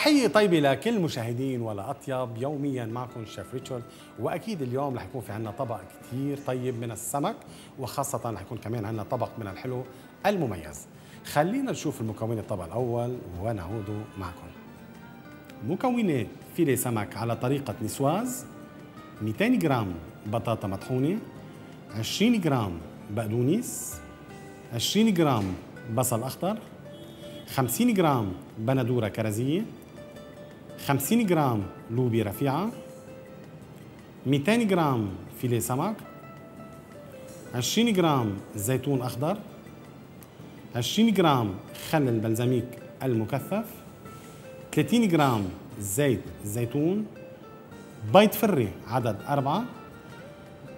تحية طيبة لكل المشاهدين ولا أطيب يوميا معكم الشيف ريتشارد. وأكيد اليوم رح يكون في عنا طبق كثير طيب من السمك وخاصة رح يكون كمان عنا طبق من الحلو المميز. خلينا نشوف المكونات الطبق الأول ونعود معكم. مكونات فيلي سمك على طريقة نسواز 200 جرام بطاطا مطحونة 20 جرام بقدونس 20 جرام بصل أخضر 50 جرام بندورة كرزية 50 جرام لوبي رفيعة 200 جرام filet سمك 20 جرام زيتون أخضر 20 جرام خل البلزميك المكثف 30 جرام زيت زيتون بيض فري عدد أربعة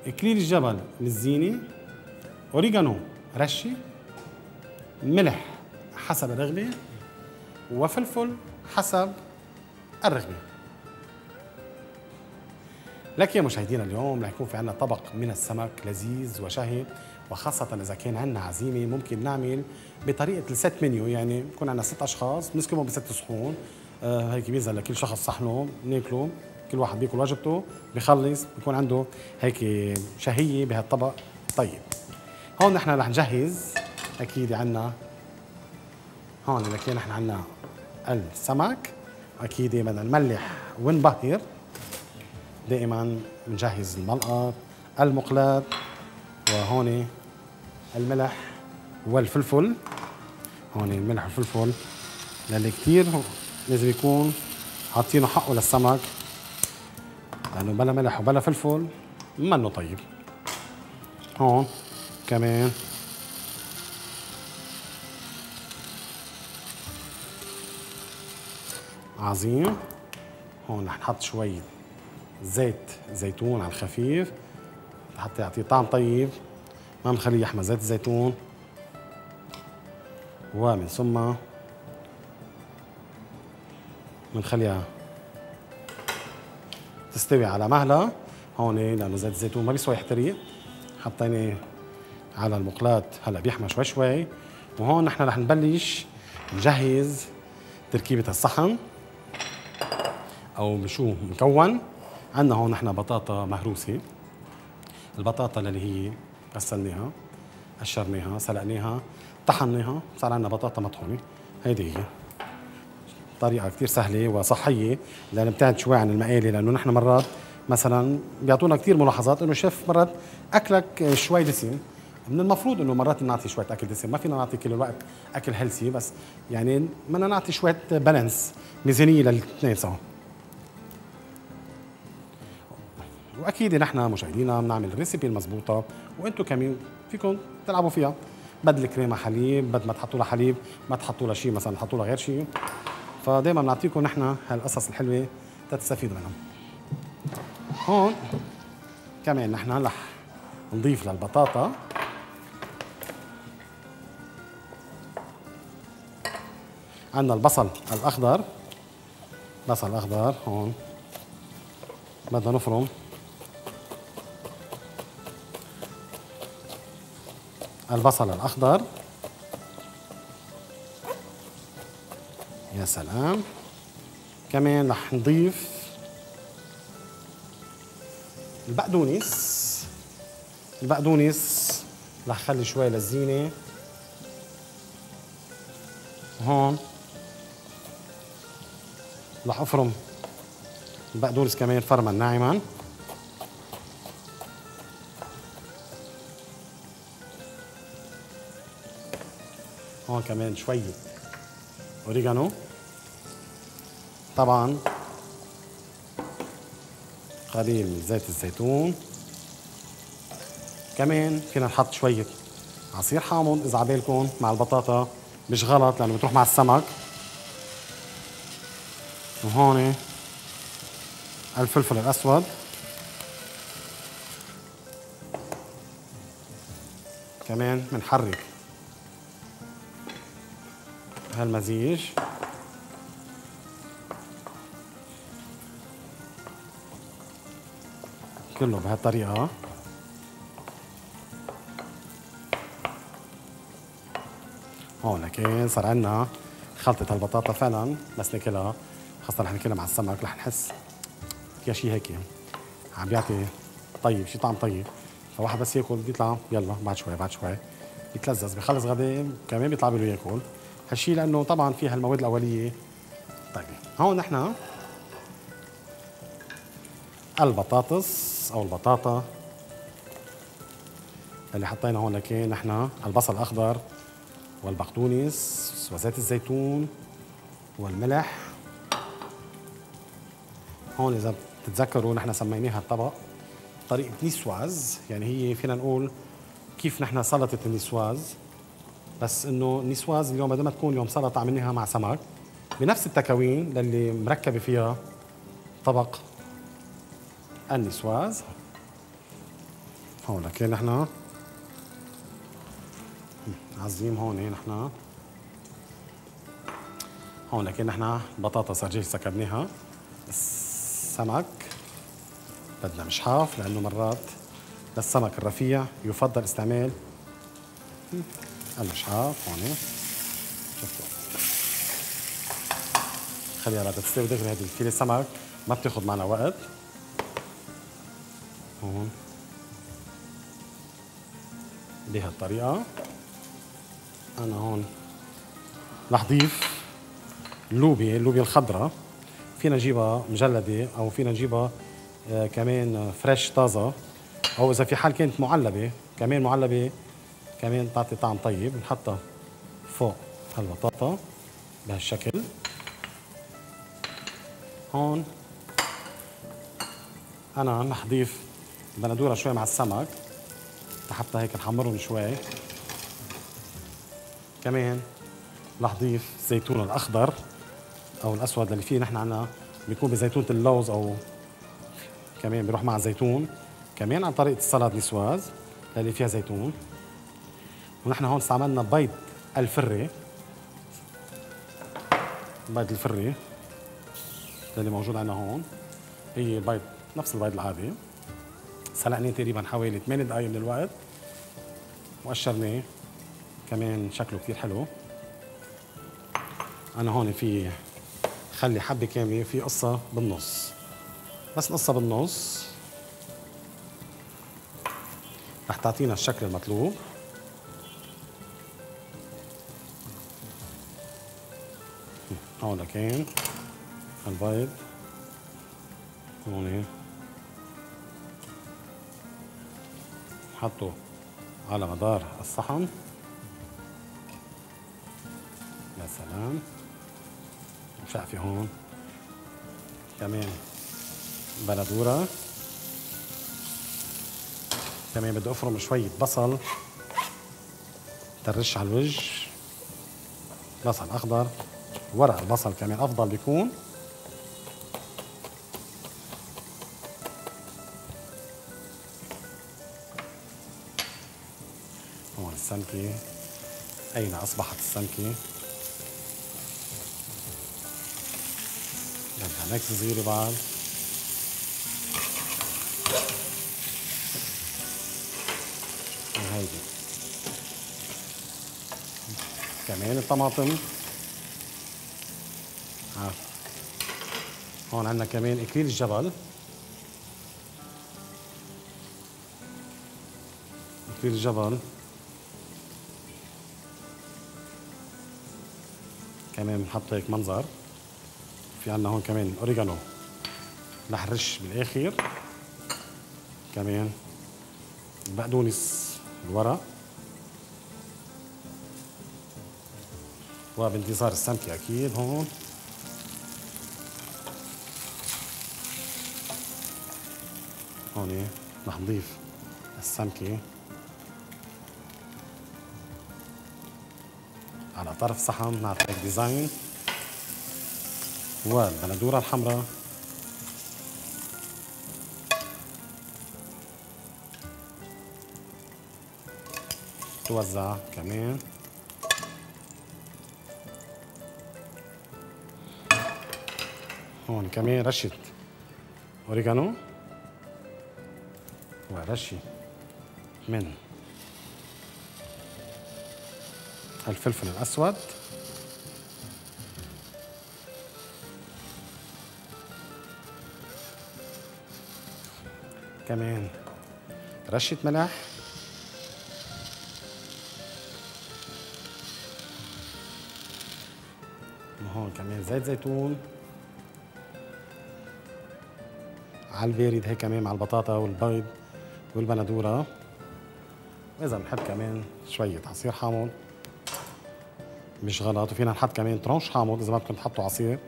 إكليل الجبل للزينة أوريغانو رشة ملح حسب الرغبة وفلفل حسب الرغبة. لك يا مشاهدينا اليوم رح يكون في عنا طبق من السمك لذيذ وشهي وخاصة إذا كان عنا عزيمة ممكن نعمل بطريقة الست منيو يعني يكون عنا ست أشخاص بنسكبهم بست صحون آه هيك بينزل لكل شخص صحنه بناكله كل واحد بياكل وجبته بخلص بيكون عنده هيك شهية بهالطبق. طيب هون نحن رح نجهز أكيد عنا هون لكن نحن عنا السمك. أكيد بدنا نملح ونبهر دائما بنجهز الملقط المقلاة وهون الملح والفلفل. هون الملح والفلفل. للي كثير لازم يكون حاطينه حقه للسمك لأنه بلا ملح وبلا فلفل منه طيب. هون كمان عظيم. هون رح نحط شوي زيت زيتون على الخفيف. حتى يعطي طعم طيب. ما بنخليه يحمى زيت الزيتون. ومن ثم بنخليها تستوي على مهلة هون لأنه زيت الزيتون ما بيسوى يحترق. حطيناه على المقلاة. هلا بيحمى شوي شوي. وهون نحن رح نبلش نجهز تركيبة الصحن. أو شو مكون عندنا هون نحن بطاطا مهروسة. البطاطا اللي هي غسلناها قشرناها سلقناها طحناها صار عندنا بطاطا مطحونة. هيدي هي. طريقة كثير سهلة وصحية لأن بتعد شوي عن المقالي لأنه نحن مرات مثلا بيعطونا كثير ملاحظات إنه شيف مرات أكلك شوي دسم. من المفروض إنه مرات نعطي شوية أكل دسم. ما فينا نعطي كل الوقت أكل هيلثي بس يعني بدنا نعطي شوية بالانس ميزانية للاثنين سوا وأكيد نحن مشاهدينا بنعمل الريسيبي المضبوطة وأنتم كمان فيكم تلعبوا فيها. بدل كريمه حليب بد ما تحطوا لها حليب ما تحطوا لها شيء مثلا تحطوا لها غير شيء فدائما بنعطيكم نحن هالقصص الحلوة تستفيدوا منها. هون كمان نحن رح نضيف للبطاطا. عندنا البصل الأخضر. بصل أخضر هون. بدنا نفرم. البصل الأخضر. يا سلام. كمان رح نضيف البقدونس. البقدونس رح خلي شوي للزينة. هون. رح أفرم البقدونس كمان فرما ناعما. هون كمان شوية. أوريجانو؟ طبعا. قليل من زيت الزيتون. كمان فينا نحط شوية عصير حامض إذا عبالكم مع البطاطا. مش غلط لأنه بتروح مع السمك. وهون الفلفل الأسود. كمان بنحرك. هالمزيج. كله بهالطريقة. هون كان صار عندنا خلطة البطاطا فعلا بس ناكلها خاصة رح ناكلها مع السمك رح نحس فيها شيء هيك. عم بيعطي طيب شيء طعم طيب. فواحد بس ياكل بيطلع يلا بعد شوي بعد شوي. بيتلذذ بخلص غدا كمان بيطلع بده ياكل هالشيء لأنه طبعا فيها المواد الأولية. طيب هون نحن البطاطس أو البطاطا اللي حطينا هون لك نحن البصل الأخضر والبقدونس وزيت الزيتون والملح. هون إذا بتتذكروا نحن سميناها الطبق طريقة نيسواز يعني هي فينا نقول كيف نحن سلطة النيسواز بس إنه نيسواز اليوم بدل ما تكون اليوم سلطة عملناها مع سمك بنفس التكوين للي مركبة فيها طبق النسواز. هون كان نحن. عظيم هون نحن. هون كان نحن. بطاطا رجيل سكبناها السمك بدنا مشحاف لأنه مرات للسمك الرفيع يفضل استعمال. المشحاف هون شفتوا خليها لتستوي دغري هذه الفيلة سمك ما بتاخذ معنا وقت. هون. بهالطريقة أنا هون. رح ضيف اللوبيا اللوبيا الخضراء. فينا نجيبها مجلدة أو فينا نجيبها آه كمان فريش طازة. أو إذا في حال كانت معلبة كمان معلبة كمان تعطي طعم طيب نحطها فوق هالبطاطا بهالشكل. هون أنا رح ضيف بندورة شوي مع السمك حتى هيك نحمرهم شوي. كمان رح ضيف الزيتون الأخضر أو الأسود اللي فيه نحن عنا بيكون بزيتونة اللوز أو كمان بيروح مع الزيتون كمان عن طريقه السلطه نسواز اللي فيها زيتون. ونحن هون استعملنا بيض الفري. بيض الفري اللي موجود عندنا هون. هي بيض نفس البيض العادي. سلقناه تقريبا حوالي 8 دقائق من الوقت. وقشرناه كمان شكله كثير حلو. أنا هون في خلي حبة كاملة في قصة بالنص. بس قصة بالنص. رح تعطينا الشكل المطلوب. هون كان البيض. هون حطه على مدار الصحن. يا سلام. شقفة هون. كمان بلدورة. كمان بدي أفرم شوية بصل. ترش على الوجه. بصل أخضر. ورق البصل كمان أفضل بيكون السمكة. أين أصبحت السمكة؟ بدها نكسة صغيرة بعد. وهيدي كمان الطماطم. هون عندنا كمان اكليل الجبل. اكليل الجبل. كمان بنحط هيك منظر. في عنا هون كمان اوريجانو رح نرش بالآخر. كمان بقدونس الورق وبانتظار السمكة أكيد هون. هون رح نضيف السمكة على طرف صحن نعطيك ديزاين. والبندورة الحمراء. توزع كمان. هون كمان رشة أوريجانو معلش. من الفلفل الأسود. كمان رشة ملح وهون كمان زيت زيتون. على البارد هيك كمان مع البطاطا والبيض. والبندورة. واذا بنحب كمان شوية عصير حامض. مش غلط وفينا نحط كمان ترونش حامض إذا ما بدكم تحطوا عصير.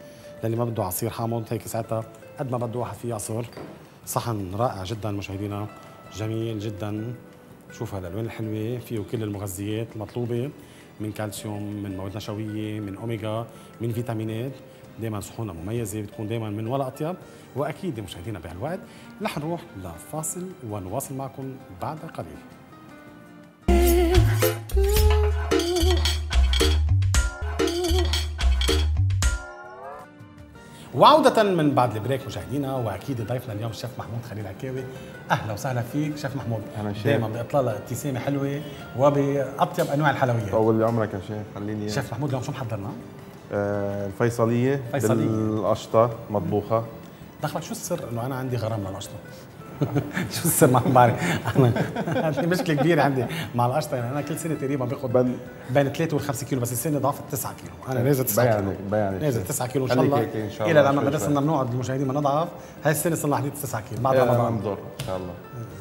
للي ما بده عصير حامض هيك ساعتها قد ما بده واحد فيه يعصر صحن رائع جدا مشاهدينا. جميل جدا. شوف هالالوان الحلوة. فيه كل المغذيات المطلوبه من كالسيوم من مواد نشوية من اوميجا من فيتامينات. دائما صحونه مميزة بتكون دائما من ولا أطيب. وأكيد مشاهدينا بهالوقت رح نروح لفاصل ونواصل معكم بعد قليل. وعودة من بعد ال break مشاهدينا وأكيد ضيفنا اليوم الشيف محمود خليل عكاوي. أهلا وسهلا فيك شيف محمود. أهلا شيف. دائما بإطلالة ابتسامة حلوة وبأطيب أنواع الحلويات. طول لي عمرك يا شيخ خليني شيف محمود اليوم شو محضرنا؟ آه الفيصلية فيصلية. بالقشطة مطبوخة. دخلك شو السر؟ إنه أنا عندي غرام للقشطة؟ شو السر؟ ما بعرف. أنا عندي مشكلة كبيرة عندي مع القشطة. يعني أنا كل سنة تقريبا باخذ بن- بين 3 و 5 كيلو بس السنة ضعفت 9 كيلو. أنا نازل 9 كيلو. بيعني نازل 9 كيلو إن شاء الله. إلى لما بس شوي. بدنا بنقعد المشاهدين ما نضعف هاي السنة صرنا حديد 9 كيلو. بعد ما رمضان. بضر إن شاء الله.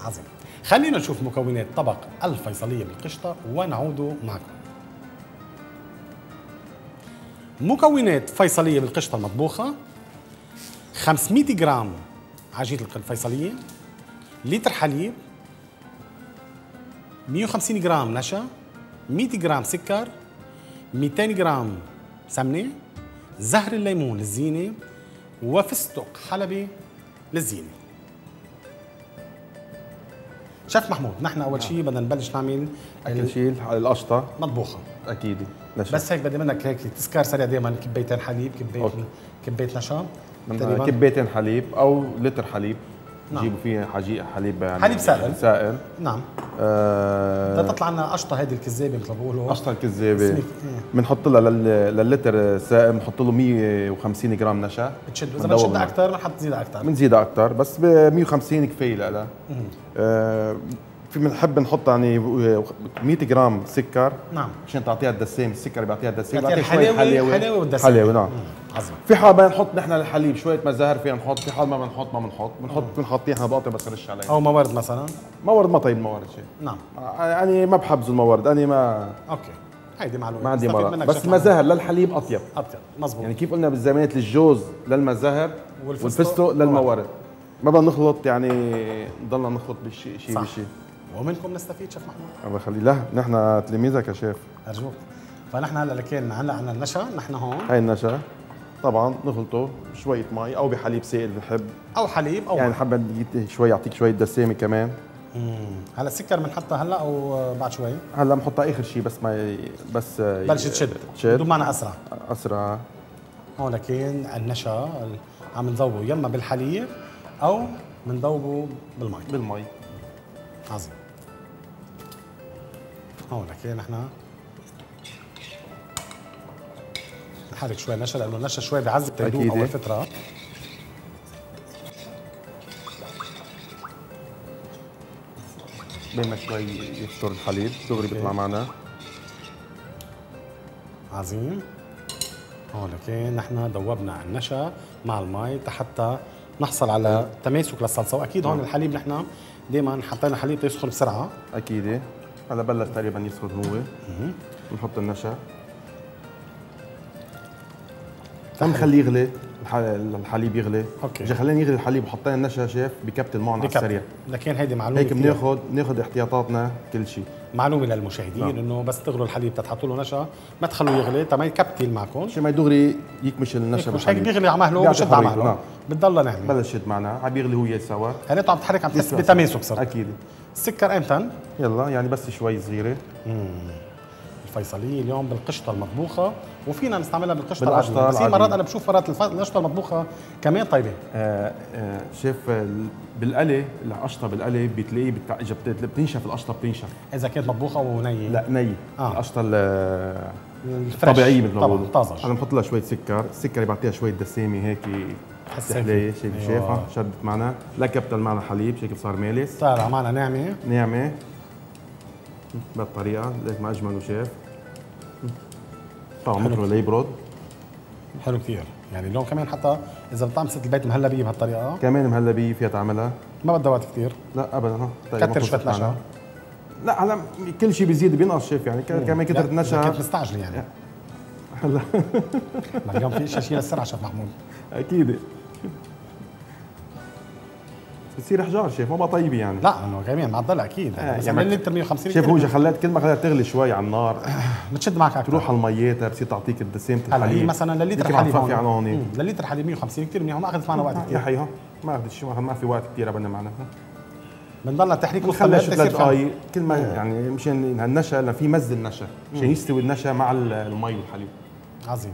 عظيم. خلينا نشوف مكونات طبق الفيصلية بالقشطة ونعود معكم. مكونات فيصلية بالقشطة المطبوخة 500 جرام عجينة الفيصلية لتر حليب 150 جرام نشا 100 جرام سكر 200 جرام سمنة زهر الليمون للزينة وفستق حلبي للزينة. شيف محمود نحن أول شيء بدنا نبلش نعمل أكل شيء القشطة. المطبوخة. أكيد. بس هيك بدي منك هيك تذكار سريع دائما كبيتين حليب كبيت. كبيت نشا من تقريباً. كبيتين حليب أو لتر حليب. نعم. جيبوا فيه حجي حليب يعني حليب سائل. سائل. نعم. آه. تطلع لنا قشطة هيدي الكذابة مثل ما بيقولوا قشطة الكذابة. إيه. بنحط لها لل- للتر سائل بنحط له 150 جرام نشا. بتشد إذا بندوب بنشد معه. أكثر بنحط زيادة أكثر بنزيدها أكثر بس ب 150 كفاية لها. آه. في بنحب نحط يعني 100 جرام سكر. نعم. عشان تعطيها الدسام السكر بيعطيها الدسام بيعطيها شوية حلاوه حلاوة والدسام. حلاوه نعم. عظيم في حال بدنا نحط نحن الحليب شوية مزهر فينا نحط في حال ما بنحط ما بنحط. بنحط بنحطيها إحنا بقطع بس رش عليها. أو موارد مثلا؟ موارد ما طيب موارد شيء. نعم. يعني ما بحبذ الماورد أنا ما أوكي. هيدي معلومة. ما عندي مرض. منك بس شيف محمود. مازهر للحليب أطيب. أطيب. مزبوط يعني كيف قلنا بالزمانات الجوز للمازهر والفستق؟ للماورد. ما بدنا نخلط يعني نضلنا نخلط بشيء شيء صح. بشيء ومنكم نستفيد شيف محمود. الله يخلي لا نحن تلاميذك يا شيف. أرجوك. فنحن هلا لكن هلا عنا النشا. نحن هون. هاي النشا. طبعا نخلطه بشوية مي أو بحليب سائل بنحب أو حليب أو يعني يديك شوي يعطيك شوية دسامة كمان. مم. هلا السكر بنحطها هلا أو بعد شوي؟ هلا بنحطها آخر شيء بس ما ي... بس بلش تشد. تشد. بدون معنا أسرع. أسرع. هون لكن النشا ال- عم نذوبه. يما بالحليب أو بنذوبه بالمي. بالمي. عظيم. هون لكن نحن نحرك شوي النشا لأنه النشا شوي بيعذب تيدوب. أول فترة. بين ما شوي يفطر الحليب دغري بيطلع معنا. عظيم. هون لكن نحن ذوبنا النشا مع المي حتى نحصل على تماسك للصلصة. وأكيد هون الحليب نحن دائما حطينا حليب تيسخن بسرعة. أكيد هلا بلش تقريبا يسخن هو بنحط النشا. تم نخليه يغلي الح- الحليب يغلي. أوكي. اجى خلينا يغلي الحليب وحطينا النشا شيف بكبت المعن على. السريع. لكن هيدي معلومة هيك بناخذ بناخذ احتياطاتنا كل شيء معلومة للمشاهدين نعم. إنه بس تغلوا الحليب تحطوا له نشا ما تخلوه يغلي تما يكبتل معكم عشان ما دغري يكمش النشا مش هيك بيغلي على مهله وبشد على مهله. نعم. بتضلها ناعمه بلش يشد معنا عم يغلي هو سوا. انت عم تحرك عم تحس. بتماسك صرت أكيد. السكر إمتى؟ يلا يعني بس شوي صغيرة. الفيصلية اليوم بالقشطة المطبوخة وفينا نستعملها بالقشطة العادية. بس العادية. مرات أنا بشوف مرات القشطة المطبوخة كمان طيبة. آه آه شيف ال- بالقلي القشطة بالقلي بتلاقيه بتع... إجا بت- بتنشف القشطة بتنشف. إذا كانت مطبوخة ونيه لا ني. آه. القشطة. الطبيعية مثل ما بقولوا. طازج. أنا بنحط لها شوية سكر. السكر بيعطيها شوية دسامة هيك حسيت تحلية شايف أيوة. شايفها شدت معنا. لكبت معنا حليب شكل صار مالس. طالع معنا ناعمه ناعمة بهالطريقة ليك ما أجمل وشاف طبعا حلو. ممكن ليبرد حلو كثير. يعني اللون كمان حتى إذا بتطعم ست البيت مهلبيه بهالطريقة. كمان مهلبية فيها تعملها. ما بدها وقت كثير. لا ابدا. طيب كتر معنا. نشا. لا هلا كل شيء بيزيد بينقص شيف يعني. كمان كثرة لا، كنت نشا مستعجل يعني. هلا. اليوم في شيء للسرعه شيف محمود. أكيد. بتصير حجار شيف ما بقى طيبة يعني. لا إنه كمان معضله أكيد. آه، يعني يعني لتر 150 شيف هو خلات كل ما خلات تغلي شوي على النار بتشد معك أكثر تروح على الميات بتصير تعطيك الدسامة هلا هي الحليب مثلا لليتر حليب هون. لليتر حليب 150 كثير منيح وما أخذت معنا وقت يا كثير حي ها ما أخذت شيء ما في وقت كثير ابدا معنا. بنضلنا تحريك مستمر ثلاث دقائق كل ما يعني مشان هالنشا لأن في مز النشا. مشان يستوي النشا مع ال- المي والحليب. عظيم.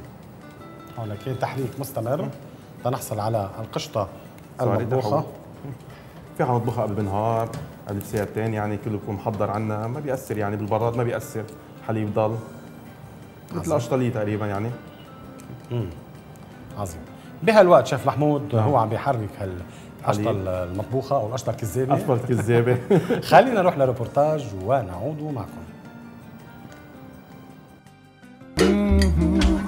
هون كان تحريك مستمر. لنحصل على القشطة المطبوخة. في حال نطبخها قبل بنهار قبل بساعتين يعني كله بيكون محضر عنا. ما بيأثر يعني بالبراد ما بيأثر. حليب ضل. مثل القشطلية تقريبا يعني. عظيم. بهالوقت شيف محمود نعم. هو عم بيحرك هالقشطه حليب. المطبوخة أو القشطه الكذابه أصفر كذابة خلينا نروح لروبورتاج ونعود معكم. بونجور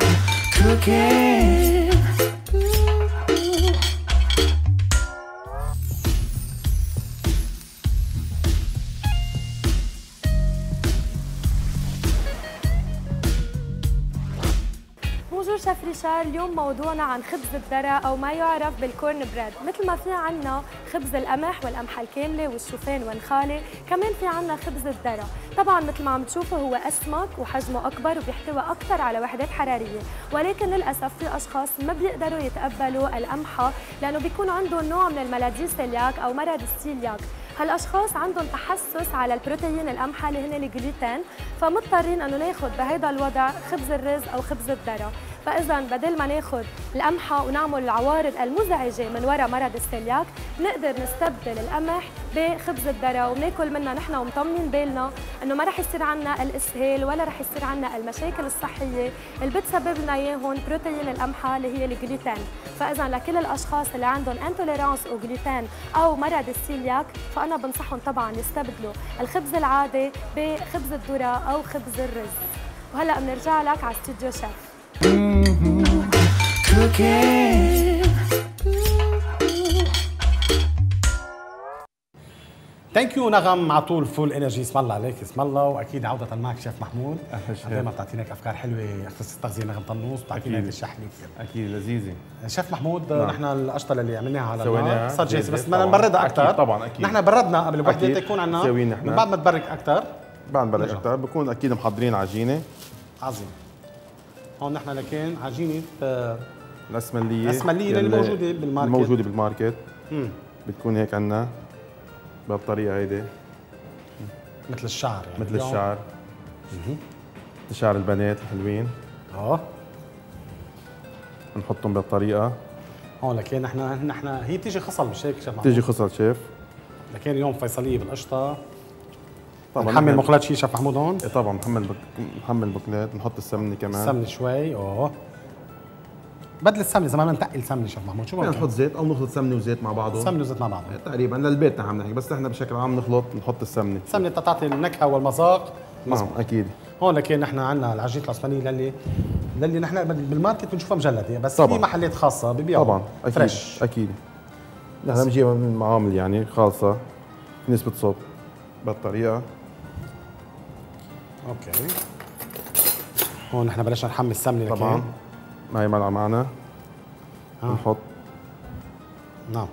اليوم موضوعنا عن خبز الذرة أو ما يعرف بال corn bread. مثل ما في عنا خبز القمح والقمحة الكاملة والشوفان والنخالة كمان في عنا خبز الذرة طبعا مثل ما عم تشوفوا هو أسمك وحجمه أكبر وبيحتوي أكثر على وحدات حرارية ولكن للأسف في أشخاص ما بيقدروا يتقبلوا القمحة لأنه بيكون عندهم نوع من ال maladie cœliaque أو مرض السيلياك هالأشخاص عندهم تحسس على البروتين القمحة اللي هن الجلوتين فمضطرين إنه ناخذ بهيدا الوضع خبز الرز أو خبز الذره فاذا بدل ما ناخذ القمحة ونعمل العوارض المزعجة من وراء مرض السيلياك نقدر نستبدل القمح بخبز الذره وبناكل منها نحن ومطمنين بالنا إنه ما رح يصير عنا الإسهال ولا رح يصير عنا المشاكل الصحية اللي بتسبب لنا إياهم بروتين القمحة اللي هي الجلوتين. فاذا لكل الأشخاص اللي عندهم انتوليرانس أو جلوتين أو مرض السيلياك فأنا بنصحهم طبعا يستبدلوا الخبز العادي بخبز الذرة أو خبز الرز. وهلأ بنرجع لك على استوديو شيف. thank you نغم على طول full energy اسم الله عليك اسم الله واكيد عوده معك شيف محمود. دائما بتعطيناك أفكار حلوة. اختصاص التغذية نغم طنوس. بتعطينا. هيك كثير. أكيد لذيذة. شيف محمود نعم. نحن القشطه اللي عملناها على النار. صار جاهزه بس بدنا. نبردها أكثر طبعاً، أكيد. نحن بردنا قبل أكيد. تكون نحن. من بعد ما تبرد أكثر بعد نبلش نرجع. أكثر بكون أكيد محضرين عجينة. عظيم. هون نحن لكن عجينة آه، الاسمليه الأسملية اللي موجودة بال market. موجودة بال market. مم. بتكون هيك عندنا بهالطريقه هيدي. مثل الشعر يعني. مثل الشعر. مثل شعر البنات الحلوين. آه. بنحطهم بهالطريقه هون لكن نحن نحن هي تيجي خصل مش هيك شيف محمود؟ تيجي خصل شيف. لكن اليوم فيصلية بالقشطة. طبعا نحمل نحن- مقلات شي شيف محمود هون؟ إيه طبعا محمل بك... محمل بكلات بنحط السمنة كمان. سمنة شوي أوه. بدل السمنة بدنا نتقل سمنة شيف محمود شو ممكن نحط زيت أو نخلط سمنة وزيت مع بعضهم. سمنة وزيت مع بعض تقريبا للبيت نحن نحكي بس نحن بشكل عام نخلط نحط السمنة. السمنه تعطي النكهة والمذاق. نعم أكيد. هون لكن نحن عندنا العجينة العثمليه للي للي نحن بال market بنشوفها مجلدة بس طبعاً. في محلات خاصة ببيعوا طبعا أكيد fresh. أكيد. نحن بنجيبها من معامل يعني خالصه نسبة صوت بهالطريقه okay. هون نحن بلشنا نحمي السمنه طبعا معي ملعقة معنا. آه. بنحط نعم.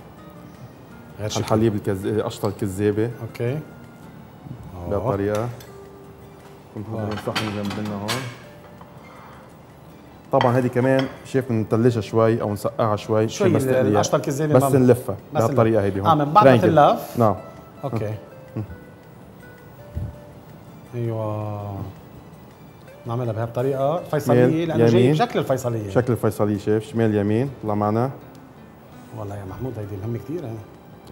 غير شكل. الحليب الكز... قشطة الكذابة. okay. بهالطريقة. بنحضر صحن جنبنا هون. طبعا هذه كمان شيف نتلجها شوي أو نسقعها شوي. شوي. القشطة الكذابة بس ما- نلفها بهالطريقة. هيدي هون. آه من بعد ما. تنلف نعم. okay. أيوه. نعملها بهالطريقة. فيصلية لأنه جاي. بشكل الفيصلية. شكل الفيصلية شيف شمال يمين طلع معنا والله يا محمود هيدي مهمة كثير هي.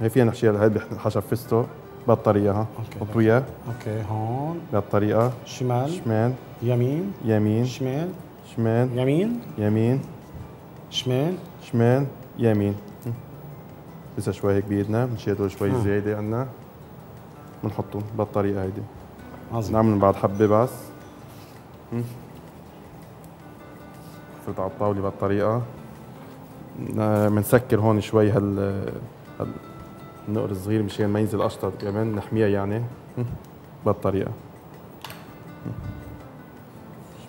هي فينا نحشيها هيدي حشوة فستق بهالطريقه ها okay. نطويها okay هون. بهالطريقه شمال. شمال. يمين. يمين. شمال. شمال. يمين. يمين. شمال. شمال. يمين. لسه شوي هيك بايدنا بنشيل هدول شوي زيادة عنا. بنحطهم بهالطريقه هيدي. عظيم. نعمل من بعد حبة بس. فلت على الطاوله بهالطريقة. بنسكر هون شوي هال النقر الصغير مشان ما ينزل قشطه كمان نحميها يعني. بهالطريقة.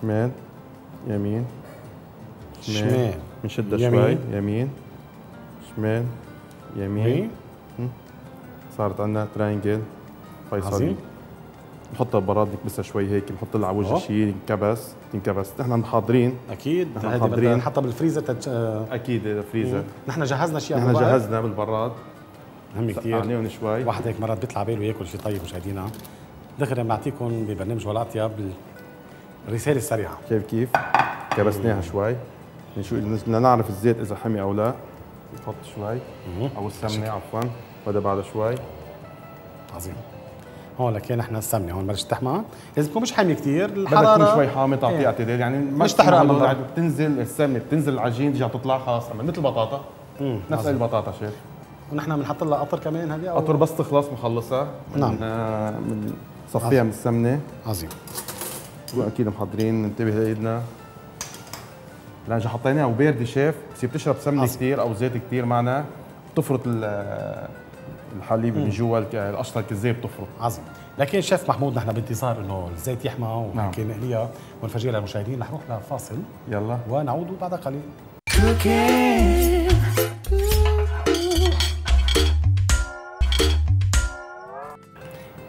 شمال يمين. شمال. بنشدها. شوي. يمين. شمال. يمين. صارت عندنا ترينجل فيصلي. عظيم. نحطها براد نكبسها شوي هيك نحط لها على وجه. شيء ينكبس تنكبس نحن حاضرين أكيد. نحن حاضرين. نحطها بالفريزر تج... آه، أكيد فريزر. نحن جهزنا شيء نحن جهزنا بالبراد. مهم كثير عليهم شوي. واحد هيك مرات بيطلع باله ياكل شيء طيب مشاهدينا دغري بنعطيكم ببرنامج ولا اطيب الرساله السريعة. شايف كيف؟ كبسناها شوي. نشو بدنا نعرف الزيت إذا حمي أو لا. نحط شوي. أو السمنة عفوا. وهذا بعد شوي. عظيم. هون لكن إحنا السمنه هون بلش تحمى. لازم تكون مش حامي كثير بدها الحرارة تكون شوي تعطيه إيه. اعتدال يعني مش تحرق من برا. تنزل السمنة تنزل العجين ترجع تطلع خلاص. مثل البطاطا. نفس. البطاطا شيف ونحن بنحط لها قطر كمان هذه قطر بس تخلص بنخلصها نعم. من صفيها من السمنة. عظيم. واكيد محضرين ننتبه لإيدنا. لأن حطيناها وباردة شيف بصير بتشرب سمنة. كثير أو زيت كثير معنا. بتفرط الحليب من جوا القشطه الكذاب بتفرط. عظيم. لكن شيف محمود نحن بانتظار إنه الزيت يحمى نعم. وهيك نقليها ونفرجيها للمشاهدين. رح نروح لفاصل يلا. ونعود بعد قليل.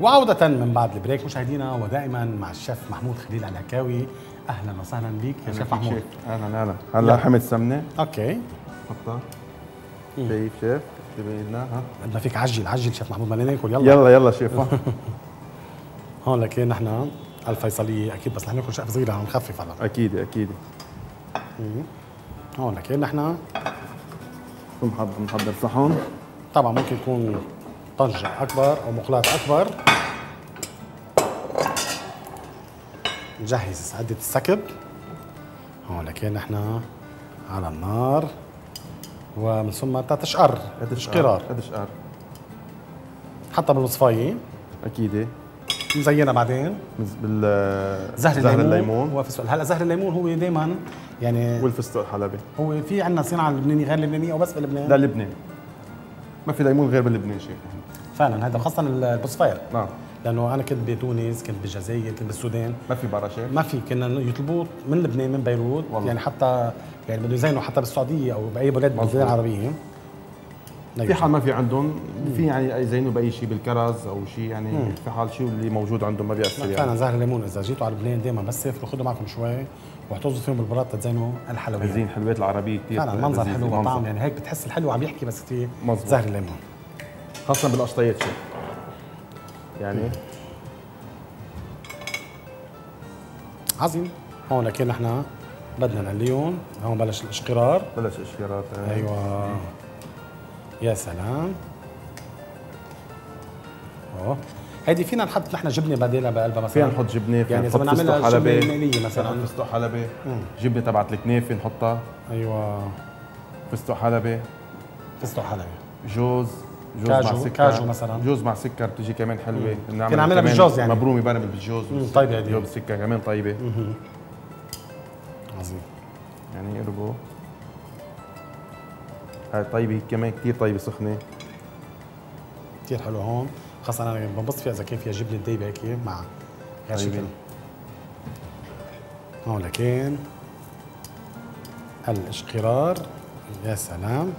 وعودة من بعد ال break مشاهدينا ودائما مع الشيف محمود خليل العكاوي أهلا وسهلا بك يا شيف محمود. أهلا أهلا. هلا حميت سمنة. okay. حطها شيف شيف. انتبه لنا ها؟ بدنا فيك عجل عجل شيف محمود بدنا ناكل يلا. يلا يلا شيف هون لكن نحن الفيصلية أكيد بس رح ناكل شقف صغيرة نخفف هلا. أكيد أكيد. هون لكن نحن بنحضر بنحضر صحن طبعا ممكن يكون طنجة أكبر أو مقلاة أكبر. نجهز عدة السكب. هون لكن نحن على النار. ومن ثم تشقر تشقرار هذا شقر حتى بالمصفاية أكيد. مزينة بعدين. بال زهر, زهر الليمون, الليمون. السؤال. هلا زهر الليمون هو دائما يعني والفستق الحلبي هو في عندنا صناعة لبنانية غير لبنانية أو بس بلبنان؟ لا لبنان ما في ليمون غير بلبنان شيف فعلا هذا خاصة البوصفير نعم. لأنه أنا كنت بتونس كنت بالجزائر كنت بالسودان. ما في برا ما في كنا يطلبوه من لبنان من بيروت. والله. يعني حتى يعني بده يزينوا حتى بالسعودية أو بأي بلاد مظبوط. بالبلاد العربيه في حال ما في عندهم في يعني يزينوا بأي شيء بالكرز أو شيء يعني في حال شيء اللي موجود عندهم ما بيأثر فعلا يعني. زهر الليمون إذا جيتوا على لبنان دائما بس صيف خذوا معكم شوي واحتفظوا فيهم بالبراد تزينوا الحلويات. زين حلويات العربية كثير فعلا المنظر. حلو. وطعم يعني هيك بتحس الحلو عم يحكي بس مظبوط. زهر الليمون. خاصة بالقشطيات شيف يعني عظيم. هون لكن نحن بدنا نقليهم هون بلش الاشقرار. بلش اشكارات أيوه. يا سلام. أوه. هيدي فينا نحط نحن جبنة بديلها بقلبها مثلا. فينا نحط جبنة فينا يعني إذا بدنا نعملها جبنة مقليه مثلا. فستق حلبي جبنة تبعت الكنافه نحطها. أيوه. فستق حلبي فستق حلبي جوز. جوز كاجو- مع سكر. كاجو مثلاً. جوز مع سكر بتجي كمان حلوة بنعمل فينا نعملها كمان. بالجوز يعني. مبرومة بارمه بالجوز. مم، هدي. جوز بالسكر كمان طيبة. عظيم. يعني قربوا هاي طيبة كمان كثير طيبة سخنة. كثير حلو هون. خاصة أنا بنبسط فيها إذا كان فيها جبنة دايبة هيك مع غير. شكل. هون لكن الإشقرار. يا سلام.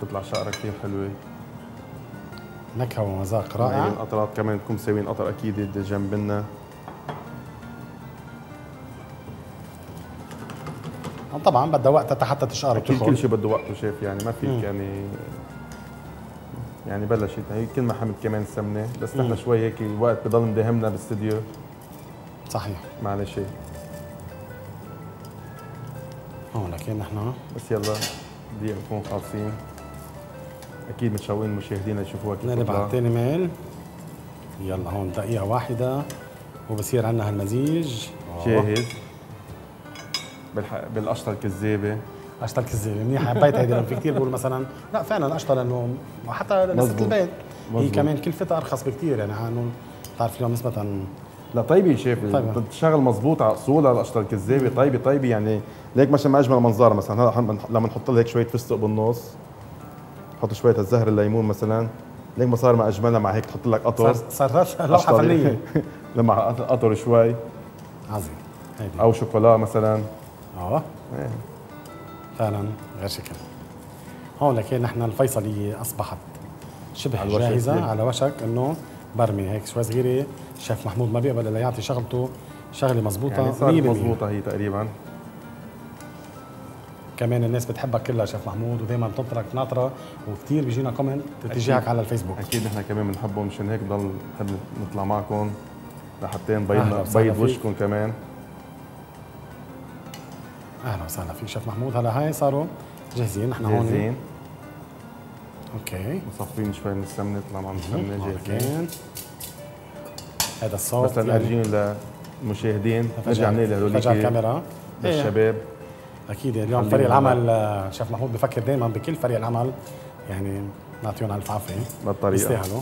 تطلع شقره كثير حلوة. نكهة ومذاق رائع. القطرات كمان نكون مسوين قطر أكيد جنبنا. طبعا بدها وقت حتى تشقر أكيد كل شيء بده وقته شيف يعني ما فيك يعني يعني بلشت. هي كل ما حمد كمان السمنه بس نحن شوي هيك الوقت بضل مداهمنا بالاستديو صحيح. معلش هون لكن نحن. بس يلا دقيقة نكون خالصين. أكيد متشوقين المشاهدين يشوفوها كيف نقلب على. الثاني ميل. يلا هون دقيقة واحدة وبصير عندنا هالمزيج. جاهز. بالح... بالقشطة الكذابة قشطه الكذابه منيح. حبيت هيدي لأنه في كثير بيقولوا مثلا لا فعلا قشطه لأنه حتى لست مزبوط. البيت. هي. كمان كلفتها أرخص بكثير يعني عنهم بتعرف اليوم نسبة لا طيبة شيف طيبة. طيب. تشتغل مزبوط على اصولها القشطه الكذابة. طيبة طيبة. يعني ليك مثلا ما اجمل منظر مثلا. هلا لما نحط لها هيك شوية فستق بالنص نحط شوية الزهر الليمون مثلا. ليك ما صار ما أجملها مع هيك تحط لك قطر. صار صار لوحة فنية. لما قطر شوي. عظيم. أو شوكولا مثلا. آه. إيه. فعلا غير شكل هون لكن نحن الفيصليه أصبحت شبه على جاهزة هيك. على وشك إنه برمي هيك شوي صغيرة. الشيف محمود ما بيقبل إلا يعطي شغلته. شغلة مزبوطه يعني 100% صارت مزبوطه هي تقريبا. كمان الناس بتحبك كلها شيف محمود ودائما بتنطرك ناطرة وكثير بيجينا comment تجيك على الفيسبوك. أكيد نحن كمان بنحبهم مشان هيك بضل نحب نطلع معكم لحتى وسهلا بيض. وشكم كمان. أهلا وسهلا فيك شيف محمود. هلا هاي صاروا جاهزين؟ نحن هون؟ جاهزين. okay. مصفين شوي من السمنه طلع معنا السمنه جاهزين. هذا الصوت بس لنرجين للمشاهدين. نرجع نقول هذول فجأة الكاميرا. إيه. للشباب أكيد اليوم فريق. العمل آه، شيف محمود بفكر دائما بكل فريق العمل يعني نعطيهم ألف عافية. بالطريقة. يستاهلوا.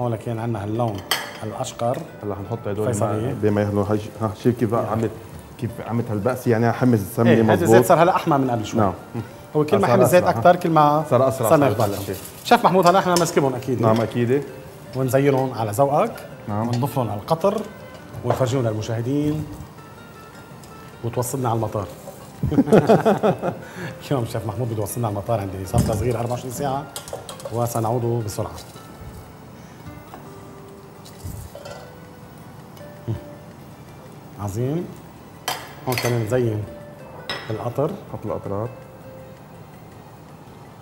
هون كان عندنا هاللون الأشقر. هلا حنحط هدول بما يهلوا هج- ها شوف كيف عملت كيف عملت هالبأس؟ يعني حمز السمنة إيه هذا الزيت صار هلا أحمى من قبل شوي. نعم. هو كل ما حمل الزيت؟ أكثر كل ما صار أسرع، صار أسرع. شيف. محمود هلا إحنا ماسكبهم أكيد. نعم أكيد. ونزينهم على ذوقك. نعم. ونضيف لهم القطر. ونفرجيهم للمشاهدين. وتوصلنا على المطار. اليوم شيف محمود بده يوصلنا على المطار عندي. صفقه صغيره 24 ساعة. وسنعود بسرعة. عظيم. هون كمان نزين القطر. حط الاطراف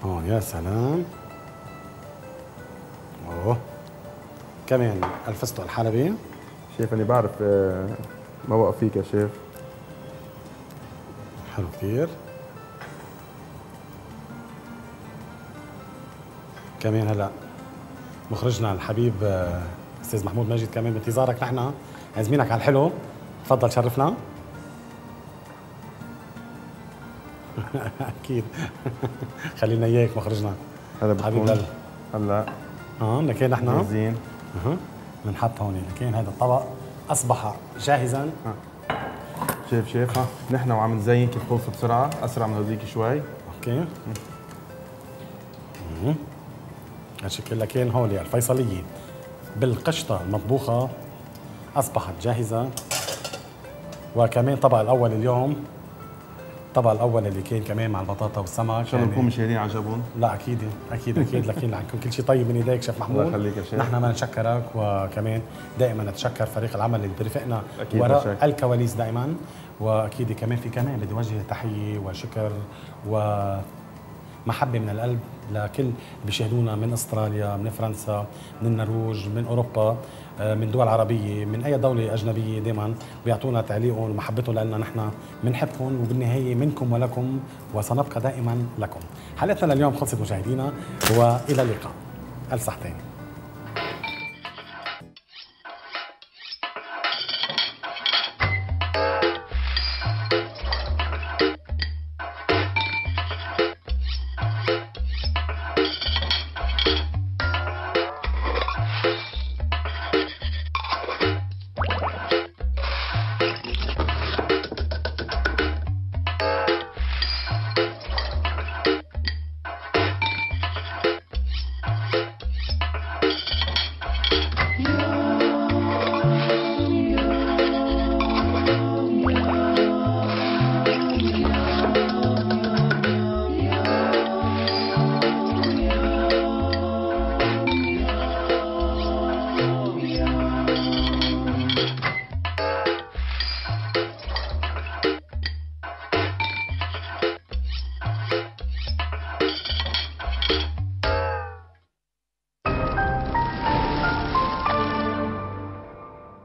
هون يا سلام. أوه. كمان الفستق الحلبي. شيف أنا بعرف آه، ما وقف فيك يا شيف حلو كثير كمان هلأ مخرجنا الحبيب آه، أستاذ محمود ماجد كمان بانتظارك نحن. عازمينك على الحلو. تفضل شرفنا. أكيد. خلينا إياك مخرجنا هذا بتكون قلب هلا. آه لكن نحن جاهزين أها بنحط هون. لكن هذا الطبق أصبح جاهزا. شيف شيف. ها نحن وعم نزين كيف خلص بسرعة. أسرع من هذيك شوي. أوكي. مم. هالشكل لكن هون الفيصلية. بالقشطة المطبوخة أصبحت جاهزة. وكمان طبق الأول اليوم. الطبق الأول اللي كان كمان مع البطاطا والسمك عشان يعني- نكون مشاهدين عجبهم لا أكيد أكيد أكيد. لكن يكون كل شيء طيب من إيديك شيف محمود. الله يخليك يا. نحن ما نشكرك وكمان دائما نتشكر فريق العمل اللي لا وراء. الكواليس دائما. وأكيد كمان في كمان بدي اوجه تحية وشكر ومحبة من القلب لكل اللي بيشاهدونا من أستراليا من فرنسا من النرويج من أوروبا. من دول عربية من أي دولة أجنبية دائما بيعطونا تعليقهم ومحبتهم لنا نحن بنحبكم وبالنهاية منكم ولكم وسنبقى دائما لكم. حلقتنا لليوم خلصت مشاهدينا وإلى اللقاء. الصحتين